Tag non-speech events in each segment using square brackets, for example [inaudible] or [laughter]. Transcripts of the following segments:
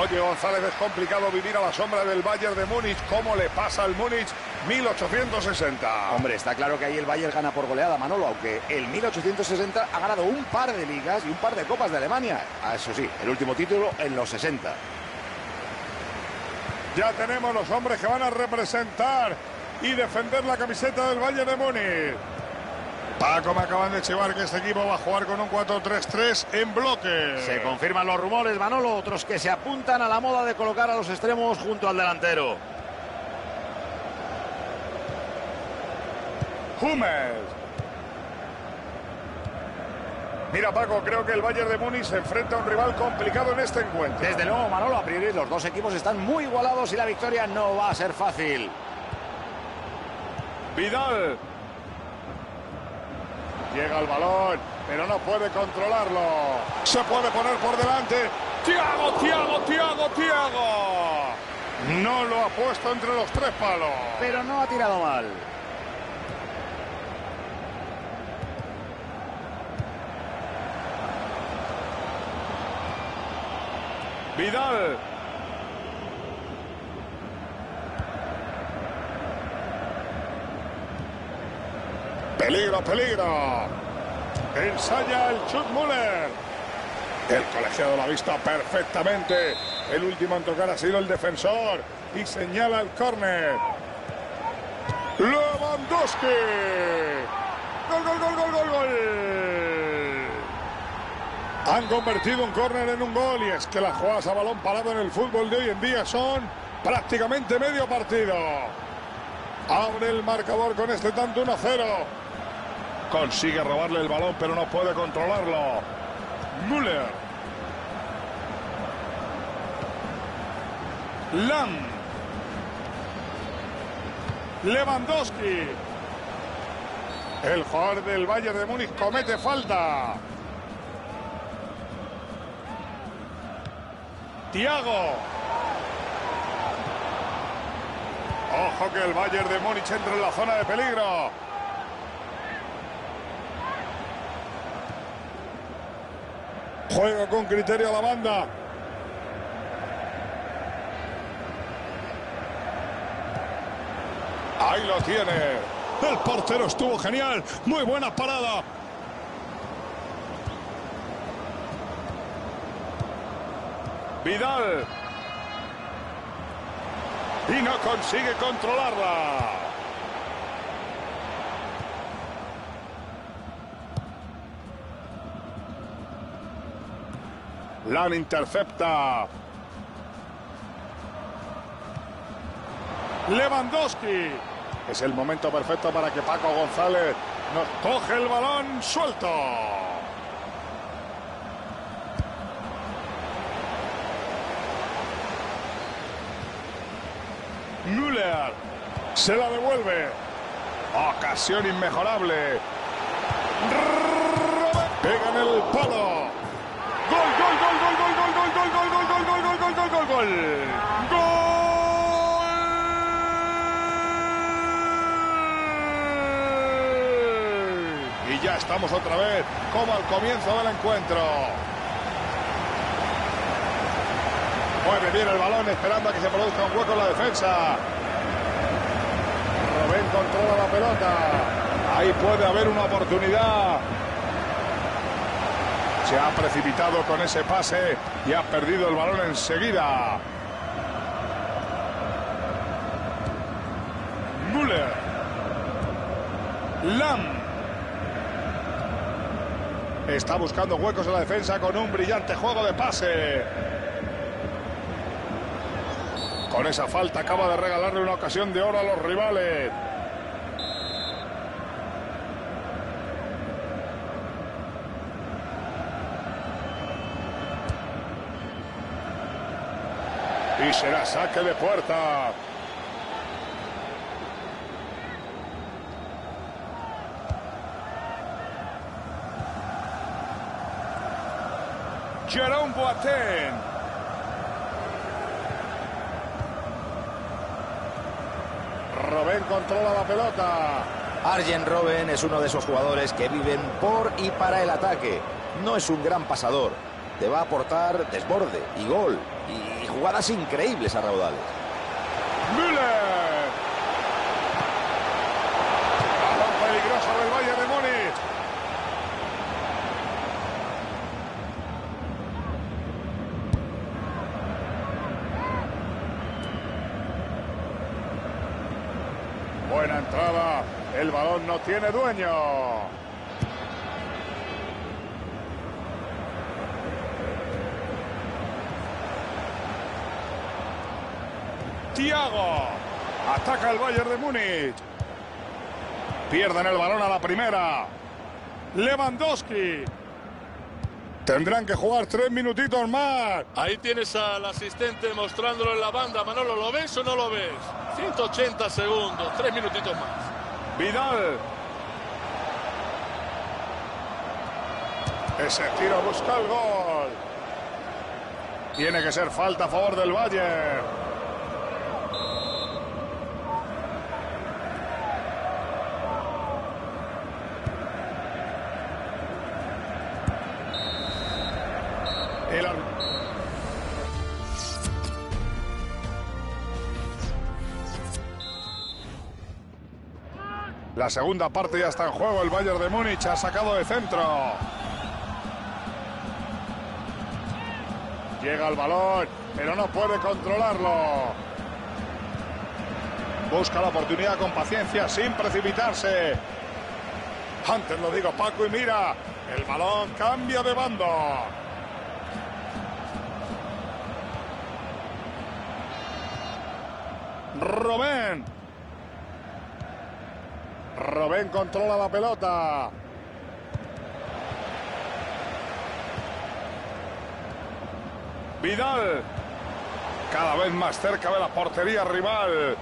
Oye, González, es complicado vivir a la sombra del Bayern de Múnich. ¿Cómo le pasa al Múnich 1860? Hombre, está claro que ahí el Bayern gana por goleada, Manolo, aunque el 1860 ha ganado un par de ligas y un par de copas de Alemania. Ah, eso sí, el último título en los 60. Ya tenemos los hombres que van a representar y defender la camiseta del Bayern de Múnich. Paco, me acaban de chivar que este equipo va a jugar con un 4-3-3 en bloque. Se confirman los rumores, Manolo, otros que se apuntan a la moda de colocar a los extremos junto al delantero. Hummels. Mira, Paco, creo que el Bayern de Múnich se enfrenta a un rival complicado en este encuentro. Desde luego, Manolo, a priori los dos equipos están muy igualados y la victoria no va a ser fácil. Vidal. Llega el balón, pero no puede controlarlo. Se puede poner por delante. Tiago, Tiago, Tiago, Tiago. No lo ha puesto entre los tres palos. Pero no ha tirado mal. Vidal. Peligro, peligro. Ensaya el Chut Müller. El colegiado lo ha visto perfectamente. El último en tocar ha sido el defensor. Y señala el córner. Lewandowski. Gol, gol, gol, gol, gol, gol. Han convertido un córner en un gol y es que las jugadas a balón parado en el fútbol de hoy en día son prácticamente medio partido. Abre el marcador con este tanto 1-0. Consigue robarle el balón pero no puede controlarlo. Müller. Lam. Lewandowski. El jugador del Bayern de Múnich comete falta. Tiago. Ojo que el Bayern de Múnich entra en la zona de peligro. Juega con criterio a la banda. Ahí lo tiene. El portero estuvo genial. Muy buena parada. Vidal. Y no consigue controlarla. Lan intercepta. Lewandowski. Es el momento perfecto para que Paco González nos coge el balón suelto. Müller se la devuelve. Ocasión inmejorable. Pega en el palo. Gol, gol. Y ya estamos otra vez como al comienzo del encuentro. Mueve bien el balón esperando a que se produzca un hueco en la defensa. Robén controla la pelota. Ahí puede haber una oportunidad. Se ha precipitado con ese pase y ha perdido el balón enseguida. Müller. Lam. Está buscando huecos en la defensa con un brillante juego de pase. Con esa falta acaba de regalarle una ocasión de oro a los rivales. Y será saque de puerta. Jerome Boateng. Robén controla la pelota. Arjen Robben es uno de esos jugadores que viven por y para el ataque. No es un gran pasador. Te va a aportar desborde y gol. Y jugadas increíbles a raudales. Müller. Balón peligroso del Bayern de Múnich. Buena entrada. El balón no tiene dueño. Tiago. Ataca el Bayern de Múnich. Pierden el balón a la primera. Lewandowski. Tendrán que jugar tres minutitos más. Ahí tienes al asistente mostrándolo en la banda. Manolo, ¿lo ves o no lo ves? 180 segundos, tres minutitos más. Vidal. Ese tiro busca el gol. Tiene que ser falta a favor del Bayern. La segunda parte ya está en juego. El Bayern de Múnich ha sacado de centro. Llega el balón, pero no puede controlarlo. Busca la oportunidad con paciencia, sin precipitarse. Antes lo digo Paco y mira, el balón cambia de bando. Robén. Robén controla la pelota. Vidal. Cada vez más cerca de la portería rival.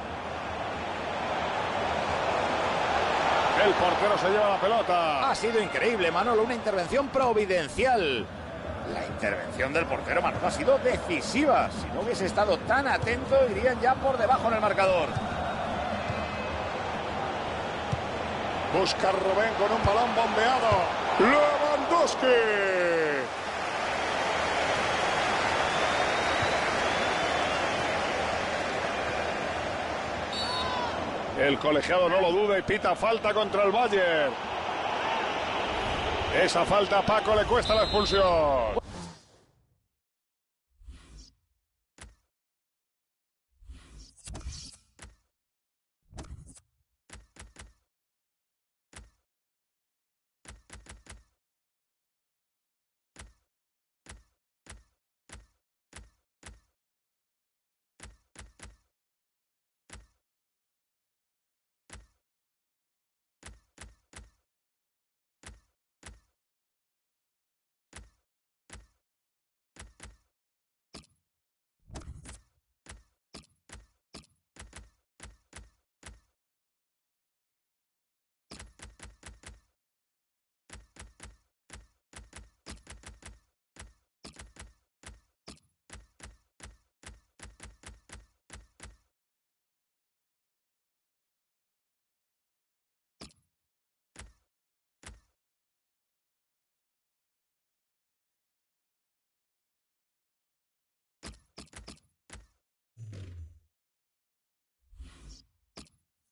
El portero se lleva la pelota. Ha sido increíble, Manolo, una intervención providencial. La intervención del portero Manolo ha sido decisiva. Si no hubiese estado tan atento, irían ya por debajo en el marcador. Busca Rubén con un balón bombeado. Lewandowski. El colegiado no lo duda y pita falta contra el Bayern. Esa falta a Paco le cuesta la expulsión.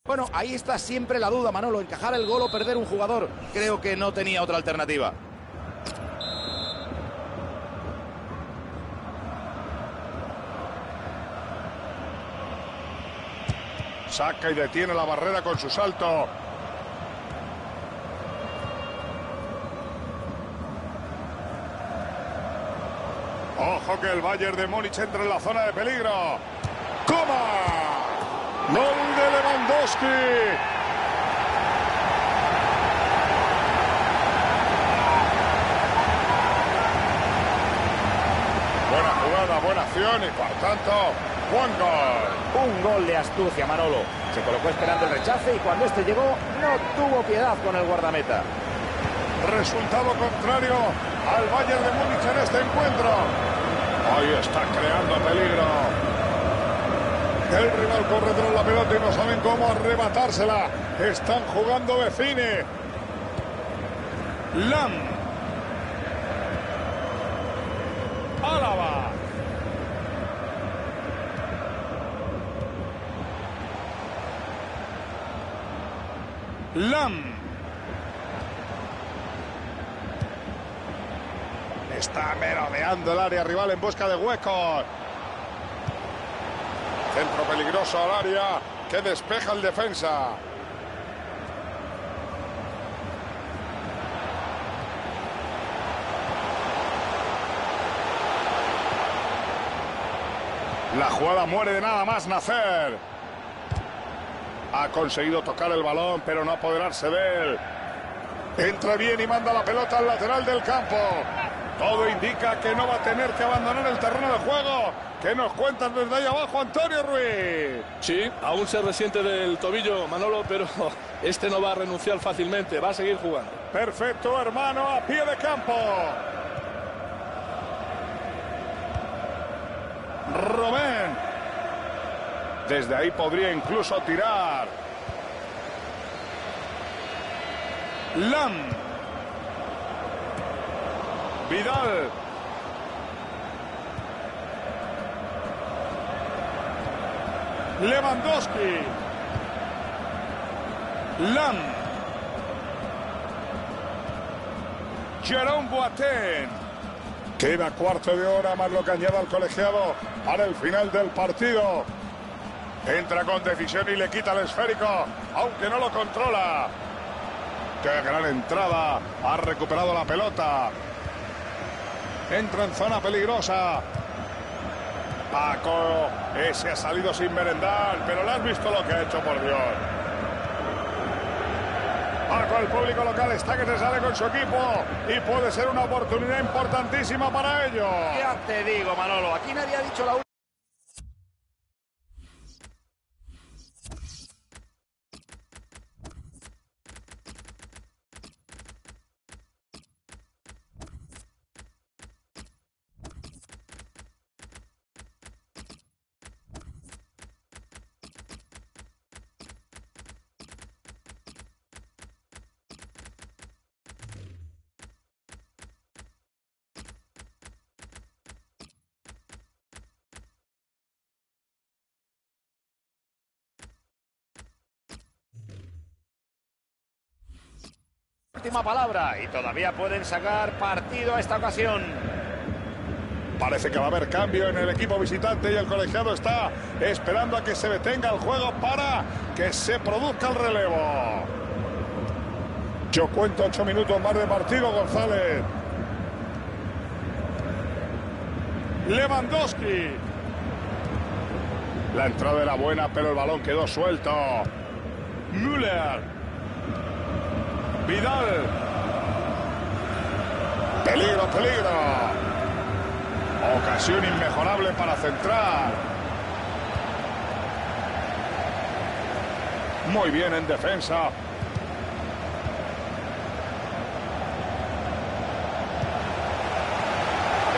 Bueno, ahí está siempre la duda, Manolo, encajar el gol o perder un jugador. Creo que no tenía otra alternativa. Saca y detiene la barrera con su salto. Ojo que el Bayern de Múnich entra en la zona de peligro. ¡Coma! ¡Gol de Lewandowski! Buena jugada, buena acción y por tanto, buen gol. Un gol de astucia, Manolo. Se colocó esperando el rechace y cuando este llegó, no tuvo piedad con el guardameta. Resultado contrario al Bayern de Múnich en este encuentro. Ahí está creando peligro. El rival corre tras la pelota y no saben cómo arrebatársela. Están jugando de cine. Lam. Álava. Lam. Está merodeando el área rival en busca de huecos. Centro peligroso al área que despeja el defensa. La jugada muere de nada más nacer. Ha conseguido tocar el balón, pero no apoderarse de él. Entra bien y manda la pelota al lateral del campo. Todo indica que no va a tener que abandonar el terreno de juego. ¿Qué nos cuentan desde ahí abajo, Antonio Ruiz? Sí, aún se resiente del tobillo, Manolo, pero [laughs] este no va a renunciar fácilmente, va a seguir jugando. Perfecto, hermano, a pie de campo. Romén. Desde ahí podría incluso tirar. Lam. Vidal. Lewandowski. Lam. Jerome Boateng. Queda cuarto de hora más lo que añada el colegiado para el final del partido. Entra con decisión y le quita el esférico, aunque no lo controla. Qué gran entrada. Ha recuperado la pelota. Entra en zona peligrosa. Paco, ese ha salido sin merendar, pero le has visto lo que ha hecho, por Dios. Paco, el público local está que se sale con su equipo y puede ser una oportunidad importantísima para ellos. Ya te digo, Manolo, aquí nadie ha dicho la última palabra y todavía pueden sacar partido a esta ocasión. Parece que va a haber cambio en el equipo visitante y el colegiado está esperando a que se detenga el juego para que se produzca el relevo. Yo cuento ocho minutos más de partido, González. Lewandowski. La entrada era buena, pero el balón quedó suelto. Müller. Vidal. Peligro, peligro. Ocasión inmejorable para centrar. Muy bien en defensa.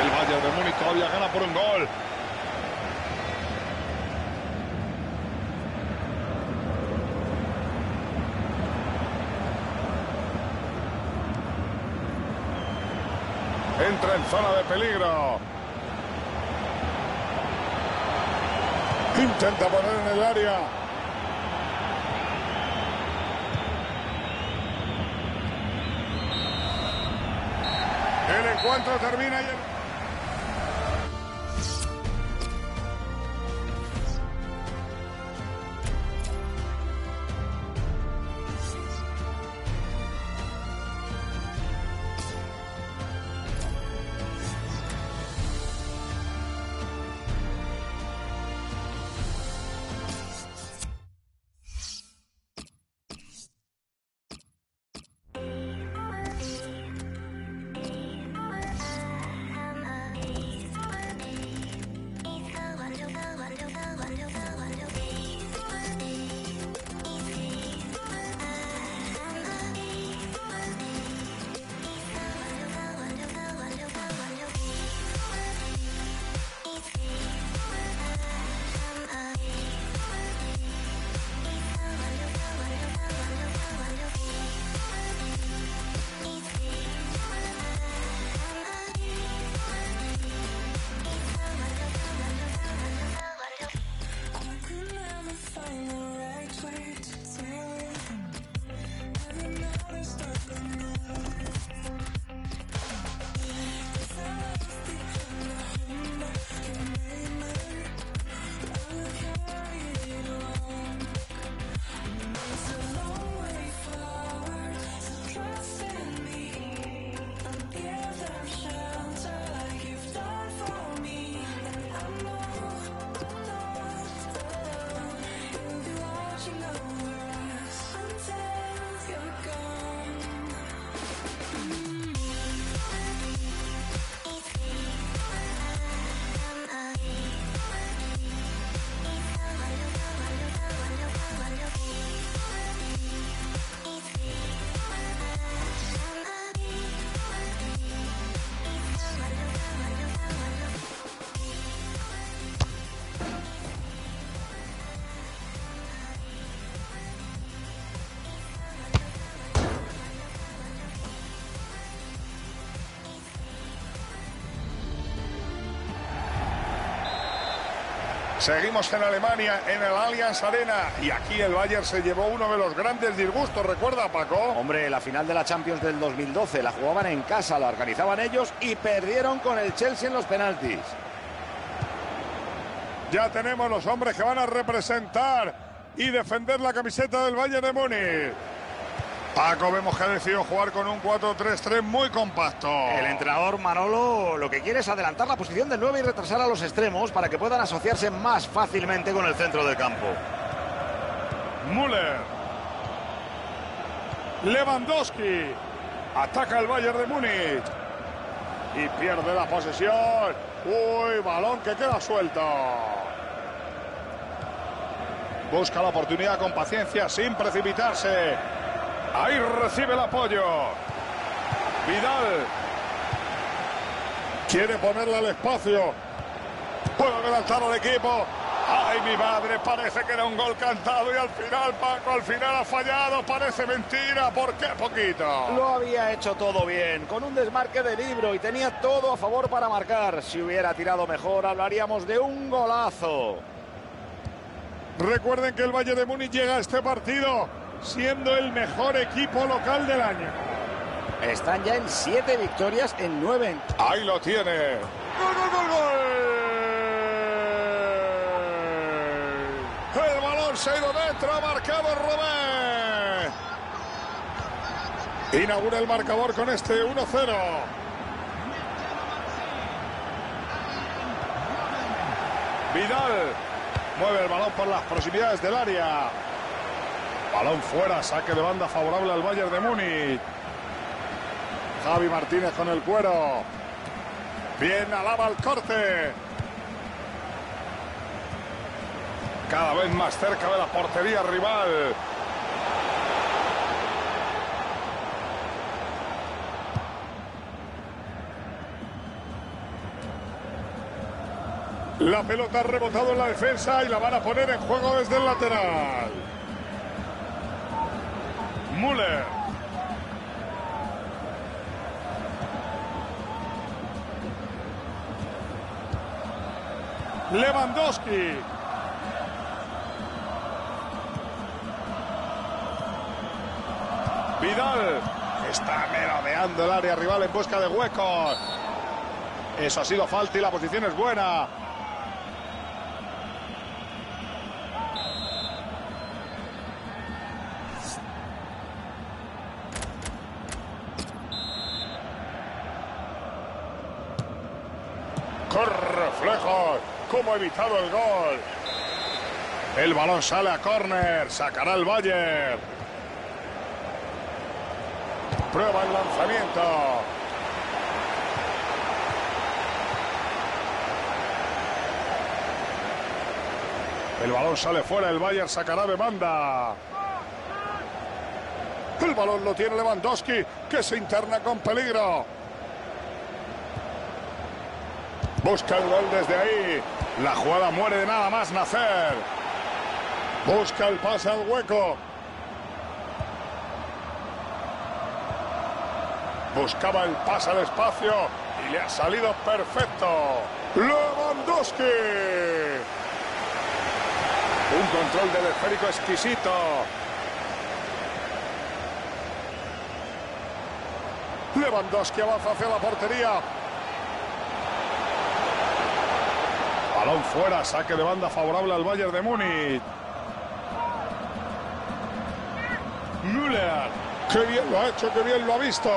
El Bayern de Múnich todavía gana por un gol. Entra en zona de peligro. Intenta poner en el área. El encuentro termina y el... Seguimos en Alemania, en el Allianz Arena. Y aquí el Bayern se llevó uno de los grandes disgustos, ¿recuerda, Paco? Hombre, la final de la Champions del 2012 la jugaban en casa, la organizaban ellos y perdieron con el Chelsea en los penaltis. Ya tenemos los hombres que van a representar y defender la camiseta del Bayern de Múnich. Paco, vemos que ha decidido jugar con un 4-3-3 muy compacto. El entrenador Manolo lo que quiere es adelantar la posición del 9 y retrasar a los extremos para que puedan asociarse más fácilmente con el centro del campo. Müller. Lewandowski. Ataca el Bayern de Múnich. Y pierde la posesión. Uy, balón que queda suelto. Busca la oportunidad con paciencia, sin precipitarse. Ahí recibe el apoyo. Vidal. Quiere ponerle al espacio. Puede adelantar al equipo. Ay, mi madre, parece que era un gol cantado y al final, Paco, al final ha fallado. Parece mentira. ¿Por qué poquito? Lo había hecho todo bien, con un desmarque de libro y tenía todo a favor para marcar. Si hubiera tirado mejor, hablaríamos de un golazo. Recuerden que el Valle de Múnich llega a este partido siendo el mejor equipo local del año. Están ya en siete victorias en nueve. Ahí lo tiene. ¡Gol, gol, gol, gol! El balón se ha ido dentro, ha marcado Robén. Inaugura el marcador con este 1-0. Vidal mueve el balón por las proximidades del área. Balón fuera, saque de banda favorable al Bayern de Múnich. Javi Martínez con el cuero. Bien alaba el corte. Cada vez más cerca de la portería rival. La pelota ha rebotado en la defensa y la van a poner en juego desde el lateral. Müller. Lewandowski. Vidal está merodeando el área rival en busca de huecos. Eso ha sido falta y la posición es buena. Con reflejos. Ha evitado el gol. El balón sale a córner. Sacará el Bayern. Prueba el lanzamiento. El balón sale fuera. El Bayern sacará de banda. El balón lo tiene Lewandowski, que se interna con peligro. Busca el gol desde ahí. La jugada muere de nada más nacer. Busca el pase al hueco. Buscaba el pase al espacio y le ha salido perfecto. Lewandowski. Un control del esférico exquisito. Lewandowski avanza hacia la portería. Balón fuera, saque de banda favorable al Bayern de Múnich. Müller. Qué bien lo ha hecho, qué bien lo ha visto.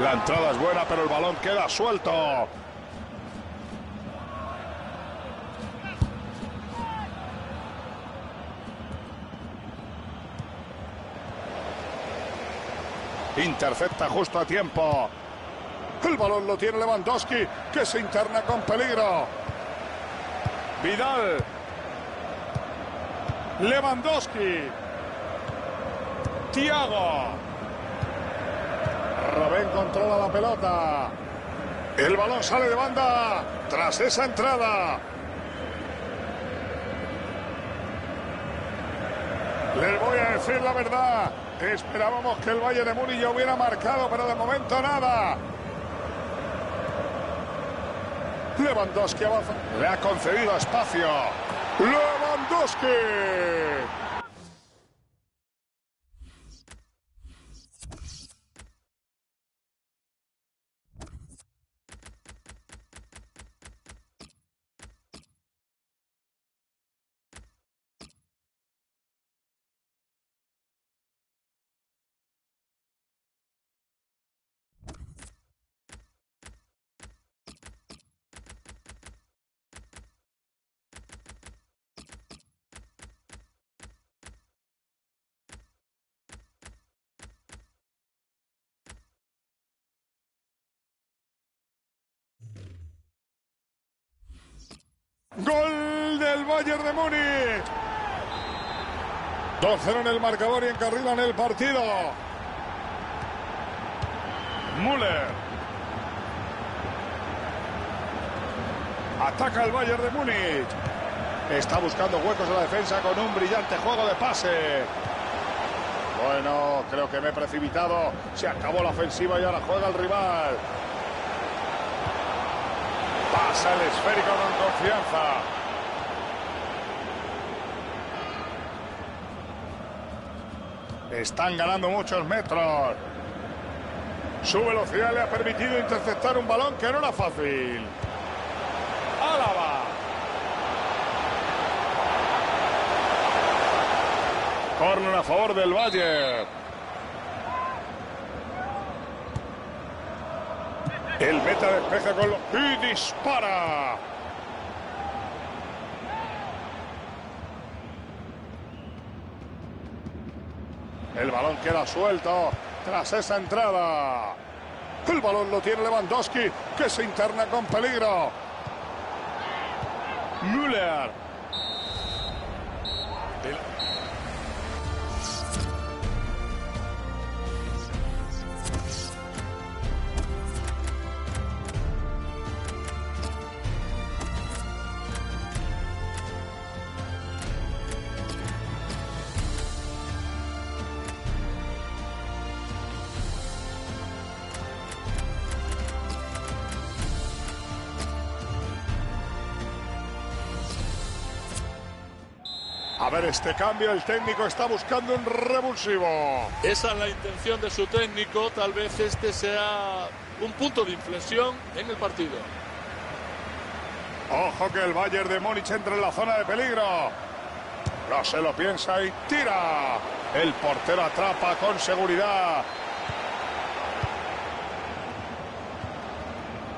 La entrada es buena, pero el balón queda suelto. Intercepta justo a tiempo. El balón lo tiene Lewandowski, que se interna con peligro. Vidal. Lewandowski. Tiago. Robén controla la pelota. El balón sale de banda tras esa entrada. Les voy a decir la verdad. Esperábamos que el Valle de Múnich hubiera marcado, pero de momento nada. Lewandowski avanza. Le ha concedido espacio. Lewandowski. Gol del Bayern de Múnich. 2-0 en el marcador y encarrilan el partido. Müller. Ataca el Bayern de Múnich. Está buscando huecos en la defensa con un brillante juego de pase. Bueno, creo que me he precipitado. Se acabó la ofensiva y ahora juega el rival. Pasa el esférico con confianza. Están ganando muchos metros. Su velocidad le ha permitido interceptar un balón que no era fácil. Álava. Corner a favor del Valle. El meta despeja con lo... y dispara. El balón queda suelto tras esa entrada. El balón lo tiene Lewandowski, que se interna con peligro. Müller. Este cambio, el técnico está buscando un revulsivo. Esa es la intención de su técnico. Tal vez este sea un punto de inflexión en el partido. Ojo que el Bayern de Múnich entra en la zona de peligro. No se lo piensa y tira. El portero atrapa con seguridad.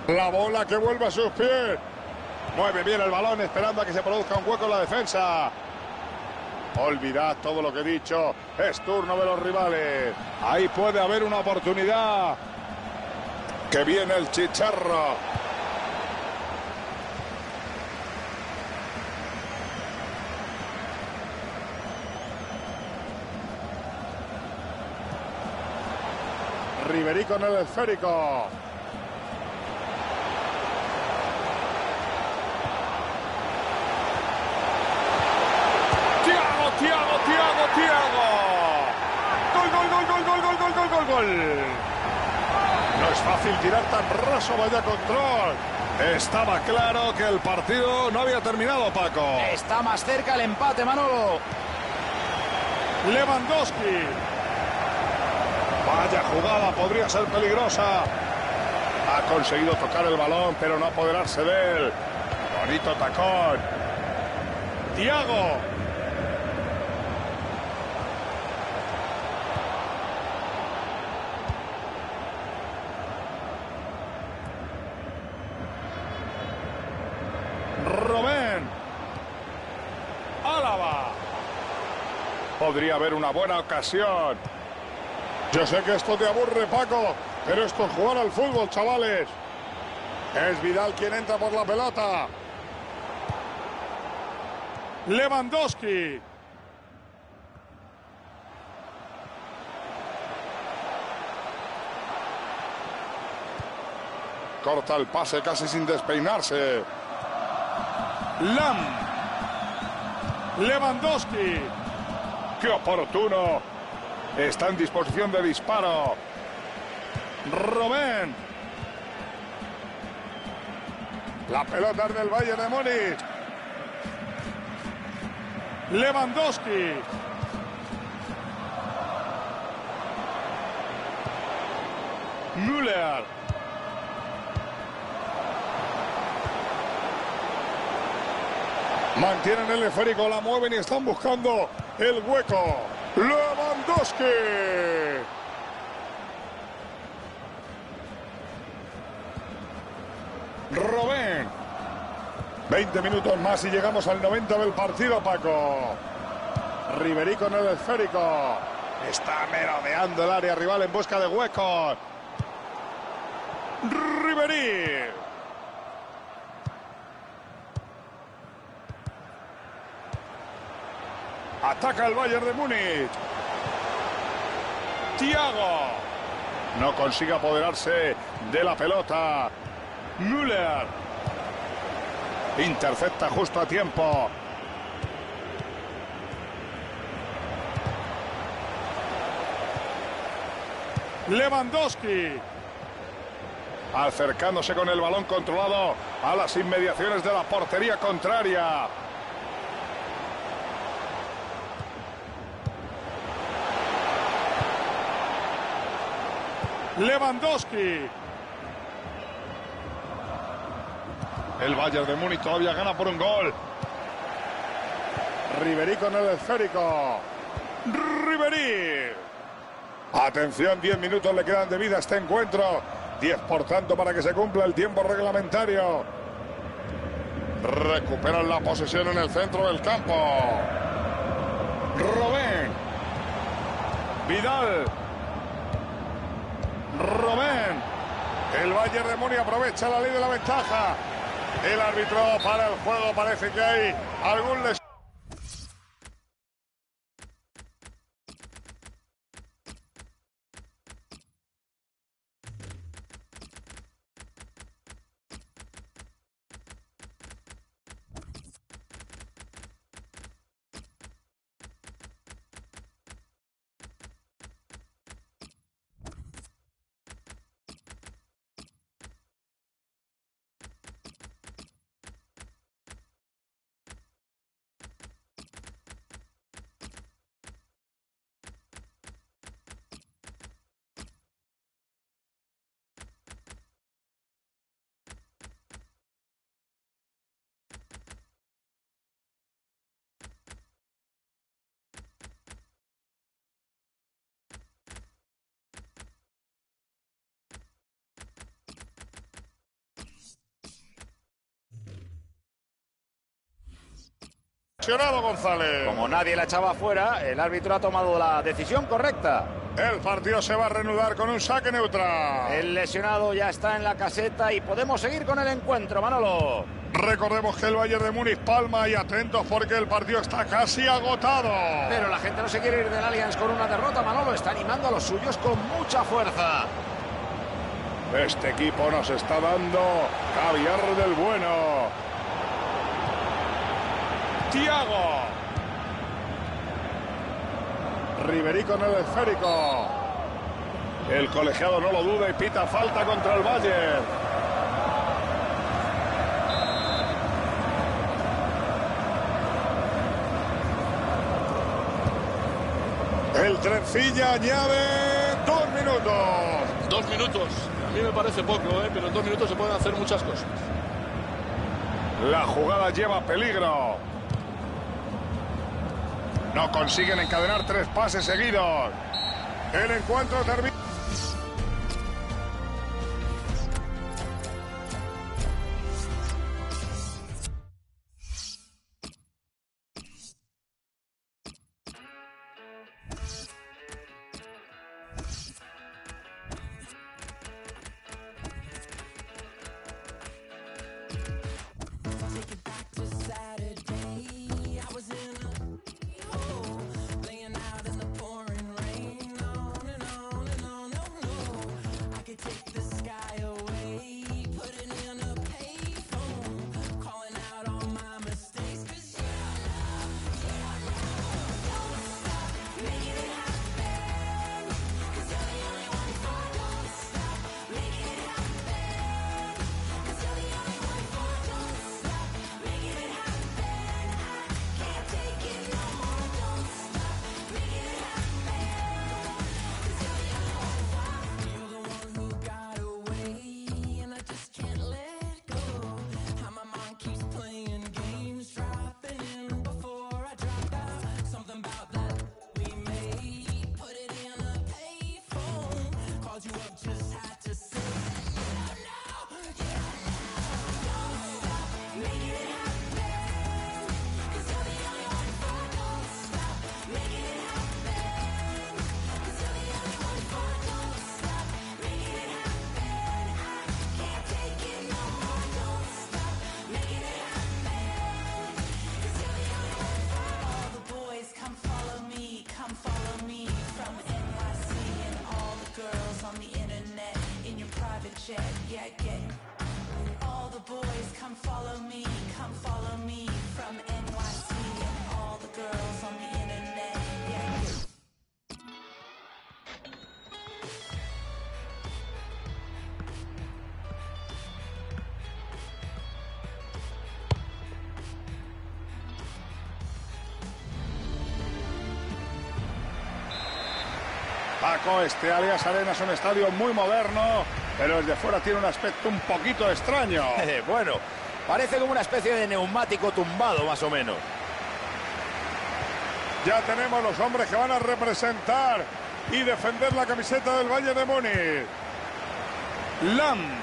La bola que vuelve a sus pies. Mueve bien el balón esperando a que se produzca un hueco en la defensa. Olvidad todo lo que he dicho. Es turno de los rivales. Ahí puede haber una oportunidad. Que viene el chicharro. Ribery con el esférico. Tiago, Tiago, Tiago, Tiago. Gol, gol, gol, gol, gol, gol, gol. No es fácil tirar tan raso, vaya control. Estaba claro que el partido no había terminado, Paco. Está más cerca el empate, Manolo. Lewandowski. Vaya jugada, podría ser peligrosa. Ha conseguido tocar el balón, pero no apoderarse de él. Bonito tacón. Tiago. Robén. Álava. Podría haber una buena ocasión. Yo sé que esto te aburre, Paco, pero esto es jugar al fútbol, chavales. Es Vidal quien entra por la pelota. Lewandowski. Corta el pase casi sin despeinarse. Lam. Lewandowski. ¡Qué oportuno! Está en disposición de disparo. Robén. La pelota del Bayern de Múnich. Lewandowski. Müller. Mantienen el esférico, la mueven y están buscando el hueco. Lewandowski. Robén. 20 minutos más y llegamos al 90 del partido, Paco. Riverí con el esférico. Está merodeando el área rival en busca de huecos. Riverí. Ataca el Bayern de Múnich. Thiago. No consigue apoderarse de la pelota. Müller. Intercepta justo a tiempo. Lewandowski. Acercándose con el balón controlado a las inmediaciones de la portería contraria. Lewandowski. El Bayern de Múnich todavía gana por un gol. Riverí con el esférico. Riverí. Atención, 10 minutos le quedan de vida a este encuentro. 10 por tanto para que se cumpla el tiempo reglamentario. Recuperan la posesión en el centro del campo. Robén. Vidal. Robén. El Bayern de Múnich aprovecha la ley de la ventaja. El árbitro para el juego. Parece que hay algún les Lesionado González. Como nadie la echaba fuera, el árbitro ha tomado la decisión correcta. El partido se va a reanudar con un saque neutral. El lesionado ya está en la caseta y podemos seguir con el encuentro, Manolo. Recordemos que el Bayern de Múnich palma y atentos porque el partido está casi agotado. Pero la gente no se quiere ir del Allianz con una derrota, Manolo. Está animando a los suyos con mucha fuerza. Este equipo nos está dando caviar del bueno. Tiago. Riverí con el esférico. El colegiado no lo duda y pita falta contra el Bayern. El trencilla añade dos minutos. Dos minutos. A mí me parece poco, ¿eh? pero en dos minutos se pueden hacer muchas cosas. La jugada lleva peligro. No consiguen encadenar tres pases seguidos. El encuentro termina. Paco, este Alias Arena es un estadio muy moderno, pero desde fuera tiene un aspecto un poquito extraño. [laughs] bueno, parece como una especie de neumático tumbado, más o menos. Ya tenemos los hombres que van a representar y defender la camiseta del Valle de Múnich. Lam.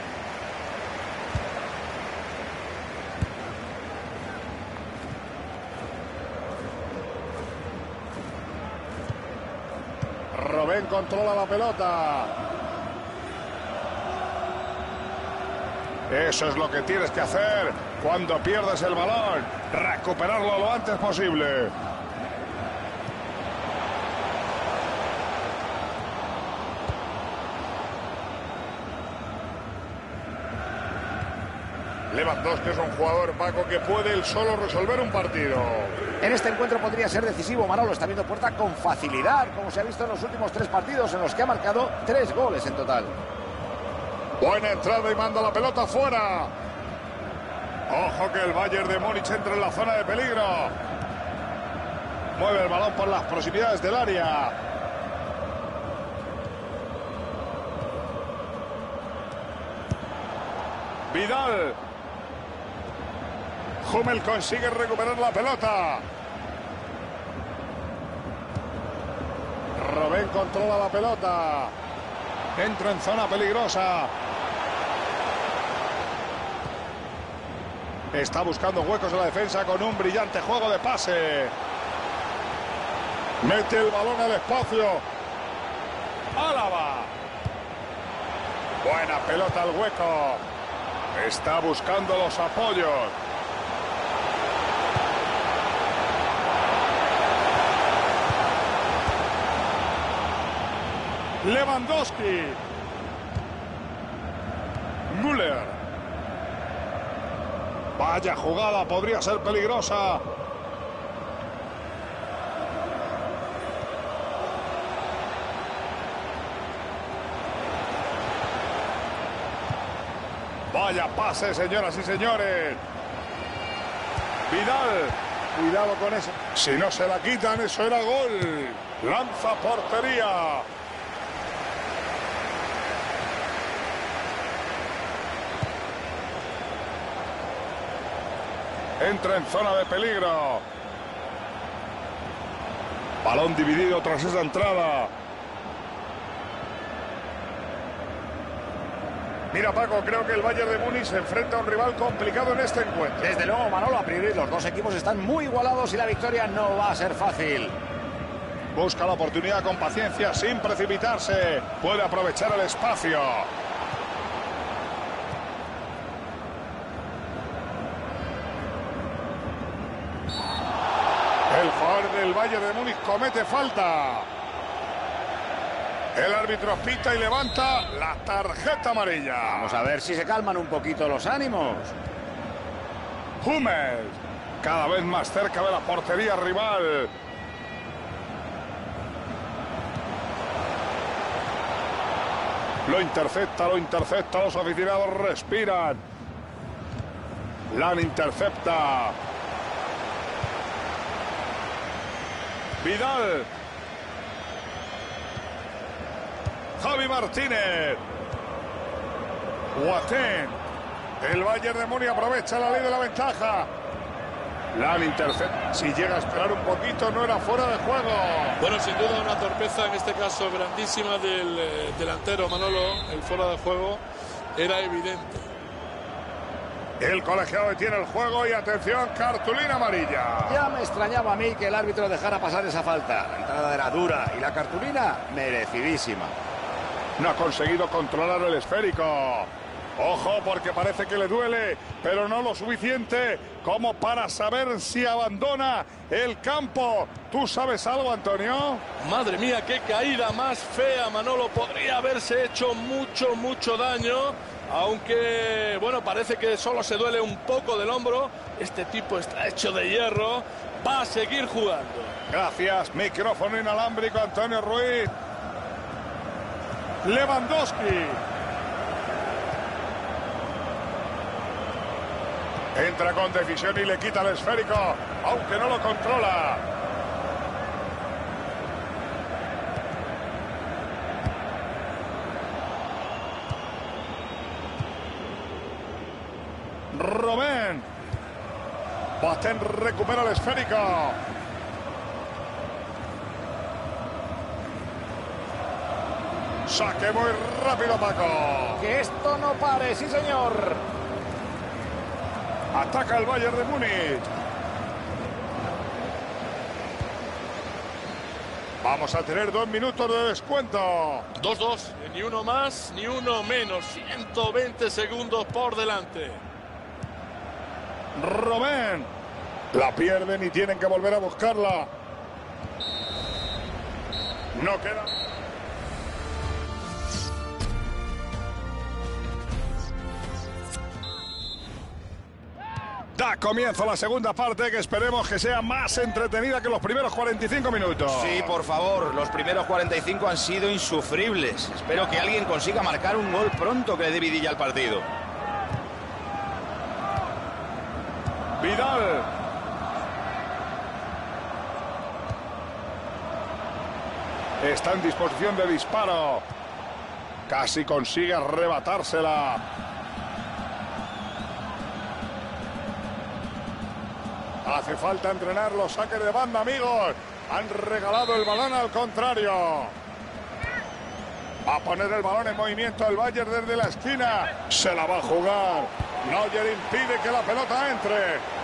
Robén controla la pelota. Eso es lo que tienes que hacer cuando pierdes el balón. Recuperarlo lo antes posible. Lewandowski es un jugador, Paco, que puede él solo resolver un partido. En este encuentro podría ser decisivo. Manolo está viendo puerta con facilidad, como se ha visto en los últimos tres partidos, en los que ha marcado tres goles en total. Buena entrada y manda la pelota fuera. Ojo que el Bayern de Múnich entra en la zona de peligro. Mueve el balón por las proximidades del área. Vidal. Hummel consigue recuperar la pelota. Robén controla la pelota. Entra en zona peligrosa. Está buscando huecos en la defensa con un brillante juego de pase. Mete el balón al espacio. Álava. Buena pelota al hueco. Está buscando los apoyos. Lewandowski. Müller. Vaya jugada, podría ser peligrosa. Vaya pase, señoras y señores. Vidal. Cuidado con eso. Si no se la quitan, eso era gol. Lanza portería. Entra en zona de peligro. Balón dividido tras esa entrada. Mira Paco, creo que el Bayern de Múnich se enfrenta a un rival complicado en este encuentro. Desde luego, Manolo, a priori los dos equipos están muy igualados y la victoria no va a ser fácil. Busca la oportunidad con paciencia, sin precipitarse. Puede aprovechar el espacio. El jugador del Valle de Múnich comete falta. El árbitro pita y levanta la tarjeta amarilla. Vamos a ver si se calman un poquito los ánimos. Hummels, cada vez más cerca de la portería rival. Lo intercepta, lo intercepta, los aficionados respiran. Lan intercepta. Vidal. Javi Martínez. Guatén. El Bayern de Múnich aprovecha la ley de la ventaja. Lan intercepta. Si llega a esperar un poquito, no era fuera de juego. Bueno, sin duda una torpeza, en este caso grandísima del eh, delantero Manolo, el fuera de juego, era evidente. El colegiado detiene el juego y atención, cartulina amarilla. Ya me extrañaba a mí que el árbitro dejara pasar esa falta. La entrada era dura y la cartulina merecidísima. No ha conseguido controlar el esférico. Ojo, porque parece que le duele, pero no lo suficiente como para saber si abandona el campo. ¿Tú sabes algo, Antonio? Madre mía, qué caída más fea, Manolo. Podría haberse hecho mucho, mucho daño. Aunque, bueno, parece que solo se duele un poco del hombro. Este tipo está hecho de hierro. Va a seguir jugando. Gracias. Micrófono inalámbrico, Antonio Ruiz. Lewandowski. Entra con decisión y le quita el esférico, aunque no lo controla. Robén. Boateng recupera el esférico. Saque muy rápido, Paco. Que esto no pare, sí señor. Ataca el Bayern de Múnich. Vamos a tener dos minutos de descuento. 2-2, ni uno más ni uno menos. 120 segundos por delante. Robén. La pierden y tienen que volver a buscarla. No queda. Da comienzo la segunda parte que esperemos que sea más entretenida que los primeros 45 minutos. Sí, por favor, los primeros 45 han sido insufribles. Espero que alguien consiga marcar un gol pronto que le dé vidilla al partido. Está en disposición de disparo. Casi consigue arrebatársela. Hace falta entrenar los saques de banda, amigos. Han regalado el balón al contrario. Va a poner el balón en movimiento el Bayern desde la esquina. Se la va a jugar. Neuer impide que la pelota entre.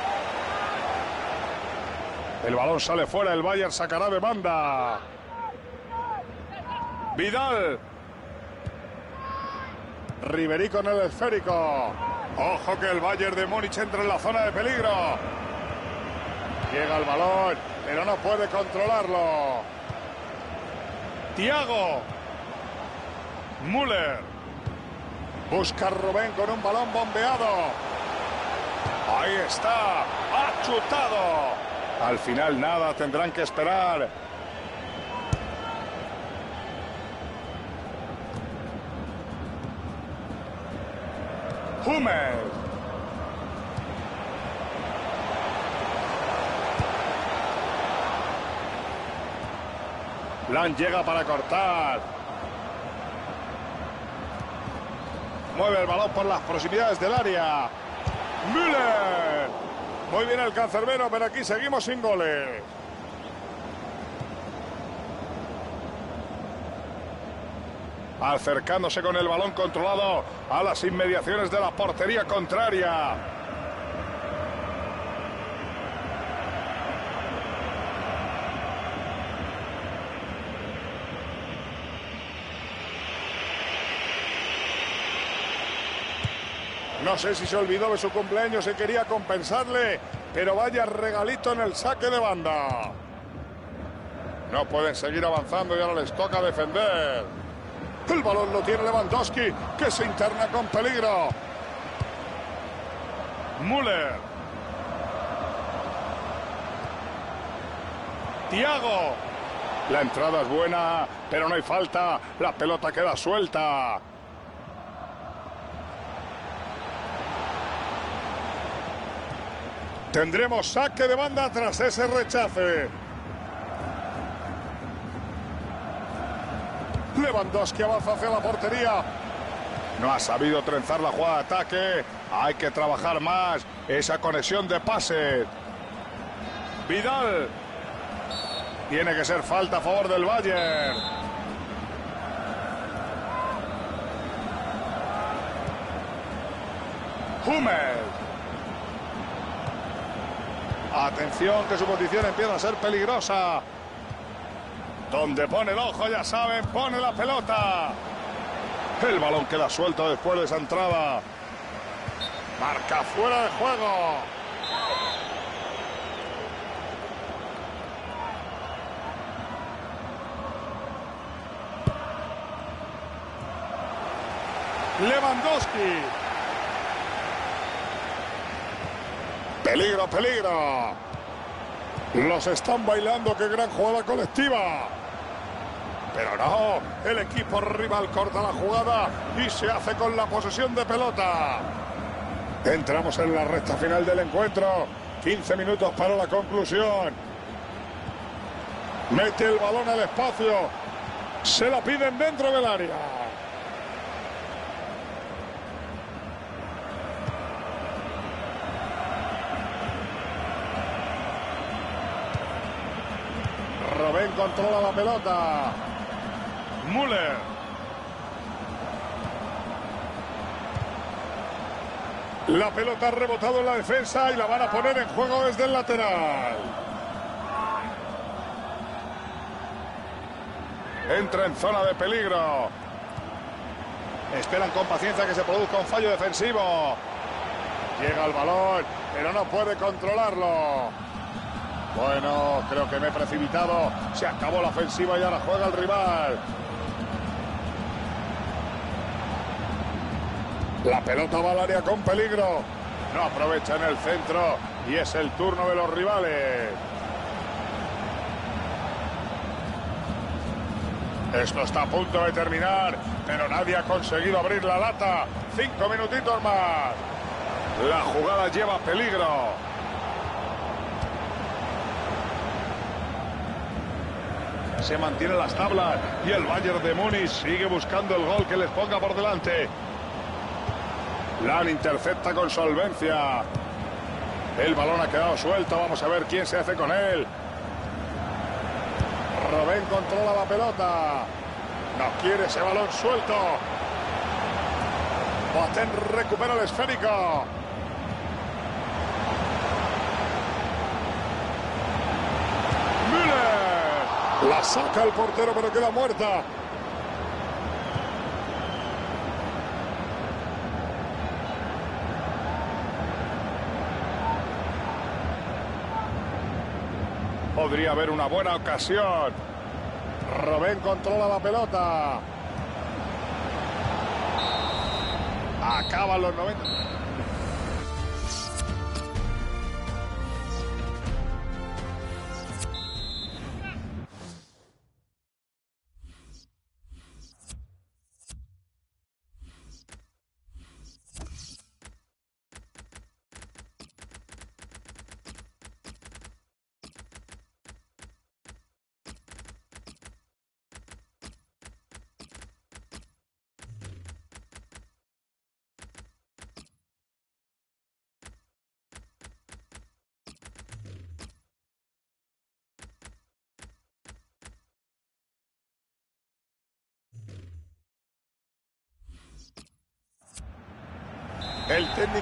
El balón sale fuera, el Bayern sacará de banda. Vidal. Ribery con el esférico. Ojo que el Bayern de Múnich entra en la zona de peligro. Llega el balón, pero no puede controlarlo. Tiago. Müller. Busca Rubén con un balón bombeado. Ahí está. Ha chutado. Al final nada, tendrán que esperar. Hummel. Lan llega para cortar. Mueve el balón por las proximidades del área. Müller. Muy bien el cancerbero, pero aquí seguimos sin goles. Acercándose con el balón controlado a las inmediaciones de la portería contraria. No sé si se olvidó de su cumpleaños y quería compensarle, pero vaya regalito en el saque de banda. No pueden seguir avanzando y ahora les toca defender. El balón lo tiene Lewandowski, que se interna con peligro. Müller. Tiago. La entrada es buena, pero no hay falta. La pelota queda suelta. Tendremos saque de banda tras ese rechace. Lewandowski avanza hacia la portería. No ha sabido trenzar la jugada de ataque. Hay que trabajar más esa conexión de pases. Vidal. Tiene que ser falta a favor del Bayern. Hummel. Atención que su posición empieza a ser peligrosa. Donde pone el ojo, ya saben, pone la pelota. El balón queda suelto después de esa entrada. Marca fuera de juego. Lewandowski. Peligro, peligro. Los están bailando, qué gran jugada colectiva. Pero no, el equipo rival corta la jugada y se hace con la posesión de pelota. Entramos en la recta final del encuentro. 15 minutos para la conclusión. Mete el balón al espacio. Se la piden dentro del área. Controla la pelota. Müller. La pelota ha rebotado en la defensa y la van a poner en juego desde el lateral. Entra en zona de peligro. Esperan con paciencia que se produzca un fallo defensivo. Llega el balón, pero no puede controlarlo. Bueno, creo que me he precipitado. Se acabó la ofensiva y ahora juega el rival. La pelota va al área con peligro. No aprovecha en el centro y es el turno de los rivales. Esto está a punto de terminar, pero nadie ha conseguido abrir la lata. Cinco minutitos más. La jugada lleva peligro. Se mantienen las tablas y el Bayern de Múnich sigue buscando el gol que les ponga por delante. Lan intercepta con solvencia. El balón ha quedado suelto. Vamos a ver quién se hace con él. Robén controla la pelota. No quiere ese balón suelto. Boateng recupera el esférico. Müller. La saca el portero, pero queda muerta. Podría haber una buena ocasión. Robén controla la pelota. Acaban los 90.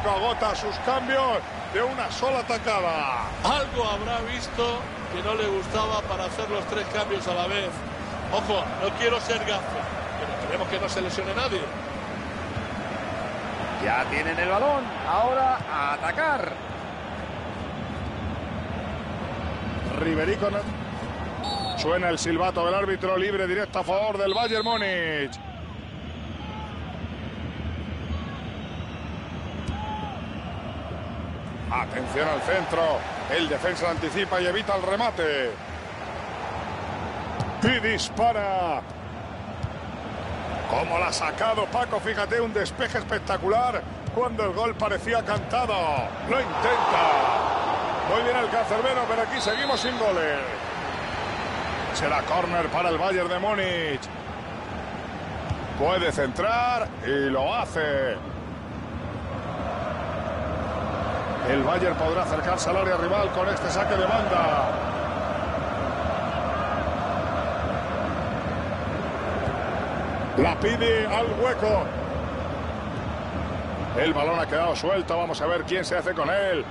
Técnico agota sus cambios de una sola atacada. Algo habrá visto que no le gustaba para hacer los tres cambios a la vez. Ojo, no quiero ser gafe, pero queremos que no se lesione nadie. Ya tienen el balón. Ahora a atacar. Ribery con Suena el silbato del árbitro libre directo a favor del Bayern Múnich. Atención al centro. El defensa anticipa y evita el remate. Y dispara. Como la ha sacado Paco, fíjate, un despeje espectacular cuando el gol parecía cantado. Lo intenta. Muy bien el cancerbero, pero aquí seguimos sin goles. Será córner para el Bayern de Múnich. Puede centrar y lo hace. El Bayern podrá acercarse al área rival con este saque de banda. La pide al hueco. El balón ha quedado suelto. Vamos a ver quién se hace con él.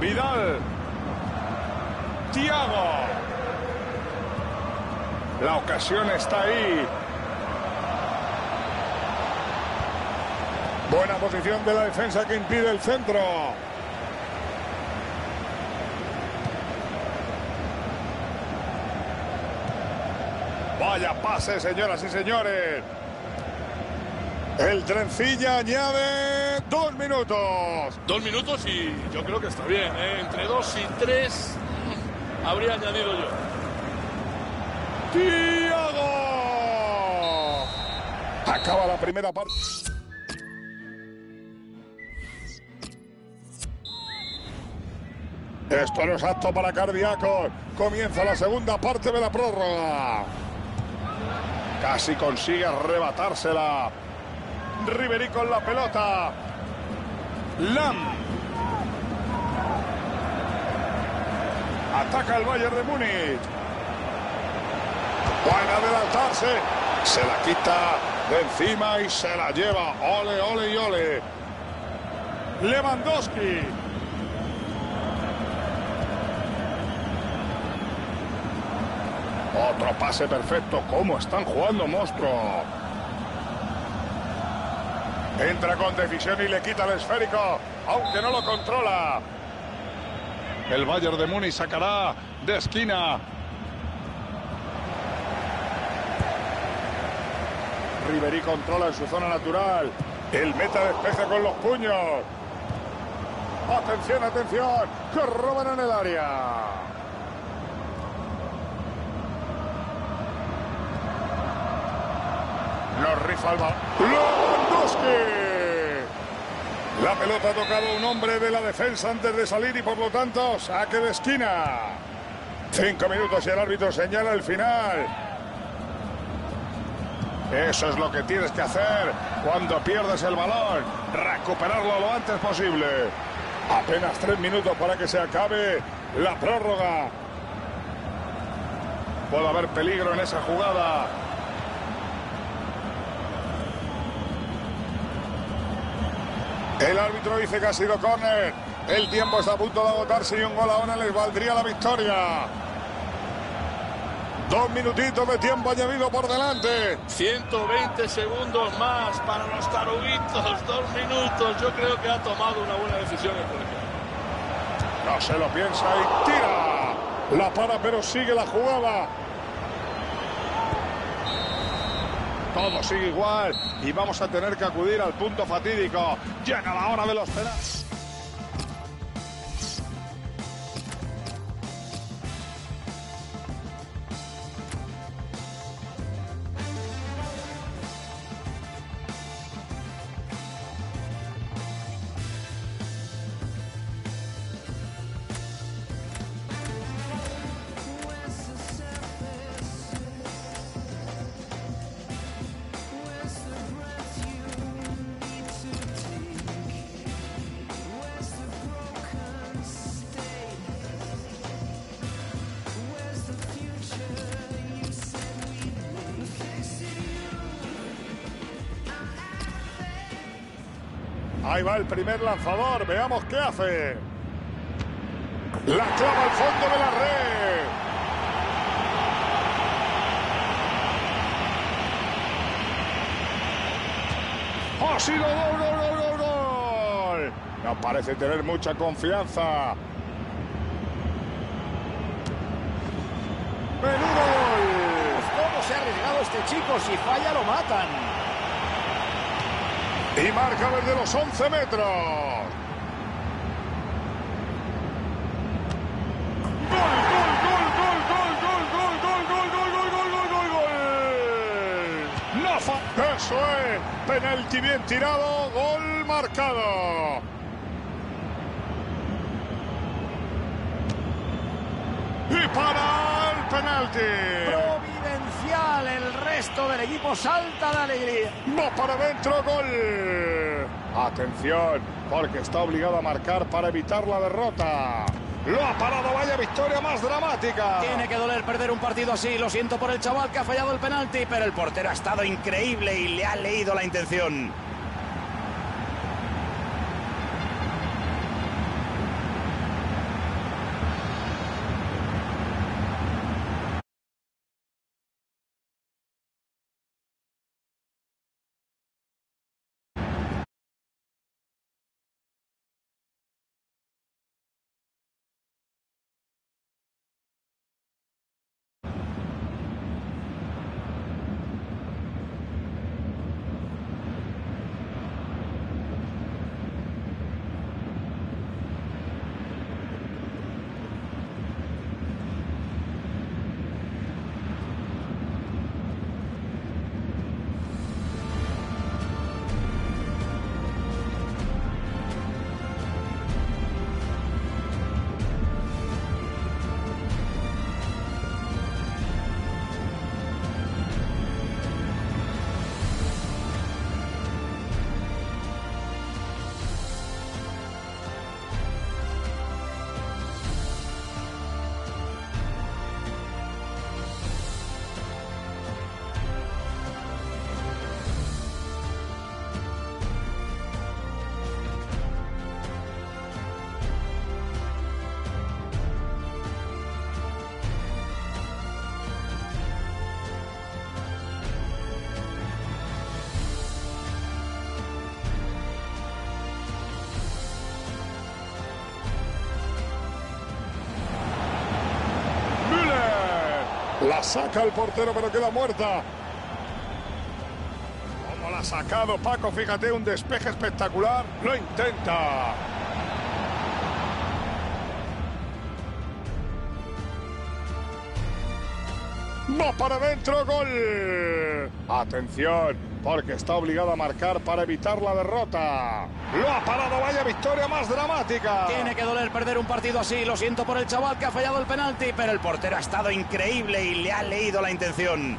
Vidal. Tiago. Está ahí. Buena posición de la defensa que impide el centro. Vaya pase, señoras y señores. El trencilla añade dos minutos. Dos minutos y yo creo que está bien. ¿eh? Entre dos y tres mm, habría añadido yo. Acaba la primera parte. Esto no es apto para cardíacos. Comienza la segunda parte de la prórroga. Casi consigue arrebatársela. Ribery con la pelota. Lam. Ataca el Bayern de Múnich. Puede adelantarse. Se la quita de encima y se la lleva. Ole, ole y ole. Lewandowski. Otro pase perfecto. ¿Cómo están jugando monstruo? Entra con decisión y le quita el esférico, aunque no lo controla. El Bayern de Múnich sacará de esquina. Ribery controla en su zona natural. El meta despeja con los puños. Atención, atención, que roban en el área. Los rifa el Lewandowski. La pelota ha tocado un hombre de la defensa antes de salir y por lo tanto saque de esquina. Cinco minutos y el árbitro señala el final. Eso es lo que tienes que hacer cuando pierdes el balón. Recuperarlo lo antes posible. Apenas tres minutos para que se acabe la prórroga. Puede haber peligro en esa jugada. El árbitro dice que ha sido córner. El tiempo está a punto de agotarse y un gol ahora les valdría la victoria. Dos minutitos de tiempo añadido por delante. 120 segundos más para los taruguitos. Dos minutos. Yo creo que ha tomado una buena decisión el colegiado. No se lo piensa y tira. La para, pero sigue la jugada. Todo sigue igual y vamos a tener que acudir al punto fatídico. Llega la hora de los penales. Primer lanzador. Veamos qué hace. La clava al fondo de la red. Ha sido gol, gol, gol, gol, gol. No parece tener mucha confianza. Menudo gol. ¿Cómo se ha arriesgado este chico? Si falla, lo matan. Y marca desde los 11 metros. ¡Gol! Eso es, penalti bien tirado, gol marcado. Y para el penalti. Resto del equipo salta de alegría. Va para adentro, gol. Atención, porque está obligado a marcar para evitar la derrota. Lo ha parado, vaya victoria más dramática. Tiene que doler perder un partido así. Lo siento por el chaval que ha fallado el penalti, pero el portero ha estado increíble y le ha leído la intención. La saca el portero, pero queda muerta. Como la ha sacado Paco, fíjate, un despeje espectacular. Lo intenta. Va para adentro, gol. Atención, porque está obligado a marcar para evitar la derrota. Lo ha parado, vaya victoria más dramática. Tiene que doler perder un partido así. Lo siento por el chaval que ha fallado el penalti, pero el portero ha estado increíble y le ha leído la intención.